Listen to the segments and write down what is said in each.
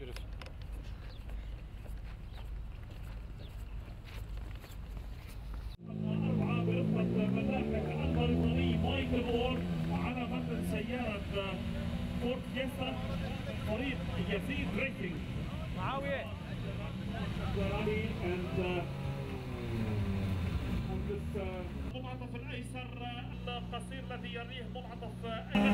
Beautiful. فورد يسا فريق يزيد ريسنج معاوية المنعطف الايسر القصير الذي يريه مبعثف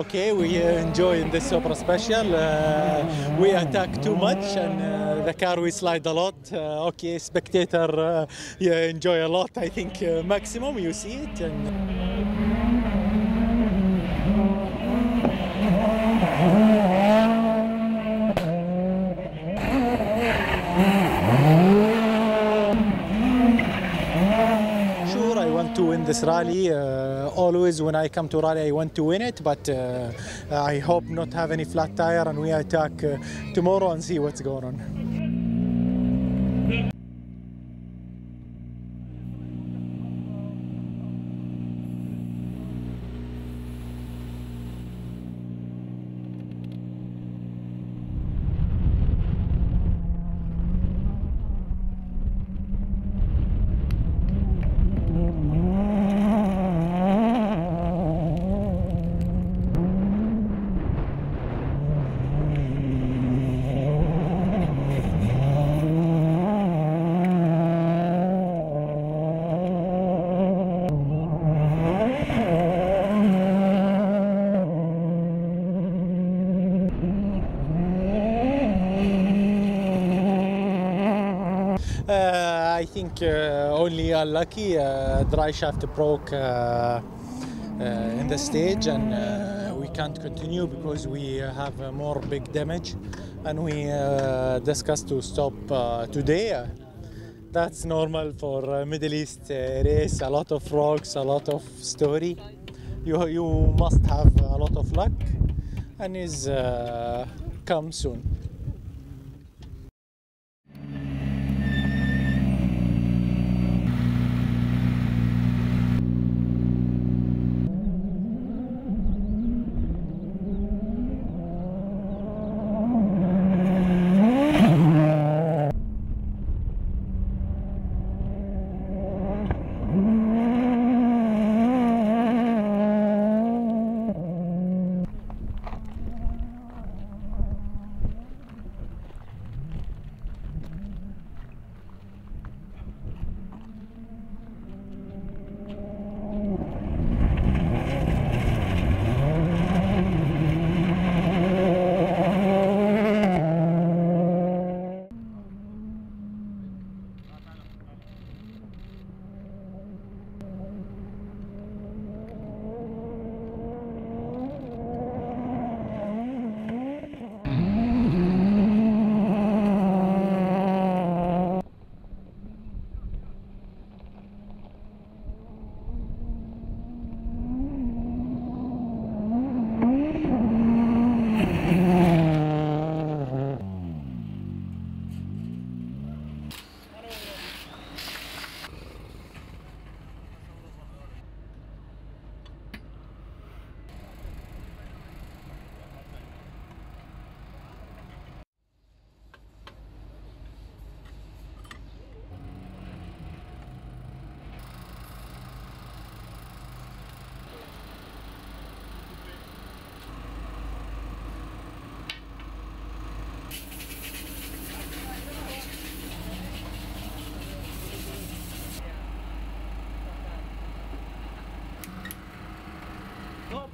Okay, we uh, enjoy in this Super Special. Uh, we attack too much and uh, the car we slide a lot. Uh, okay, spectator, uh, you enjoy a lot. I think uh, maximum you see it. And Sure, I want to win this rally. Uh, always, when I come to rally, I want to win it. But uh, I hope not have any flat tire, and we attack uh, tomorrow and see what's going on. I think uh, only unlucky. Uh, drive shaft broke uh, uh, in the stage, and uh, we can't continue because we have uh, more big damage. And we uh, discussed to stop uh, today. Uh, that's normal for uh, Middle East uh, race. A lot of rocks, a lot of story. You you must have a lot of luck, and is uh, come soon.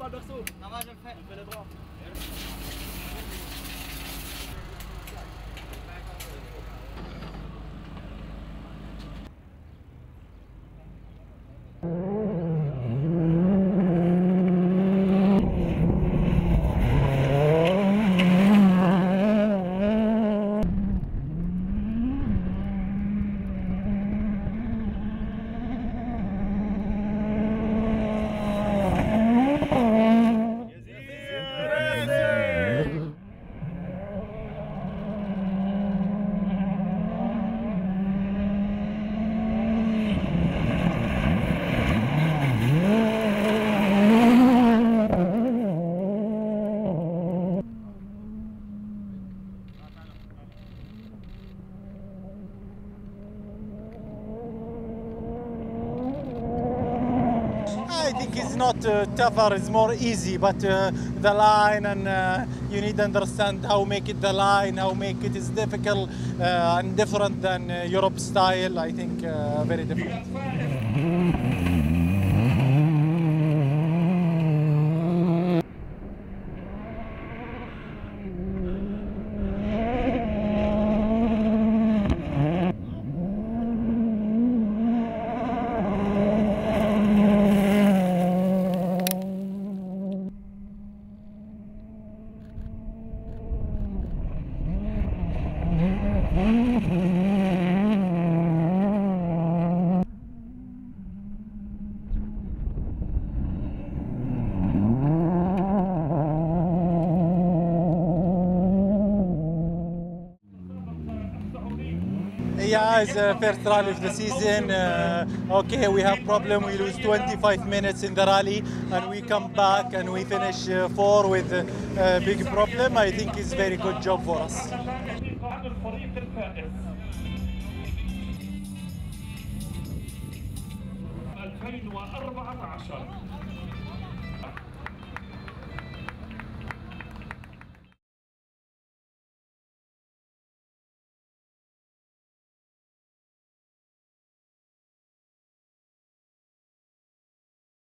pas le berceau. Non, moi je le fais. Je fais le bras. I think it's not uh, tougher, it's more easy, but uh, the line and uh, you need to understand how make it the line, how make it is difficult uh, and different than uh, Europe style. I think uh, very different. Yeah, it's the first rally of the season. Uh, okay, we have problem. We lose 25 minutes in the rally, and we come back and we finish uh, four with a uh, big problem. I think it's very good job for us. وأربعة عشر.